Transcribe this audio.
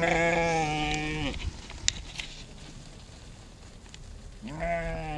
Meh. Нет.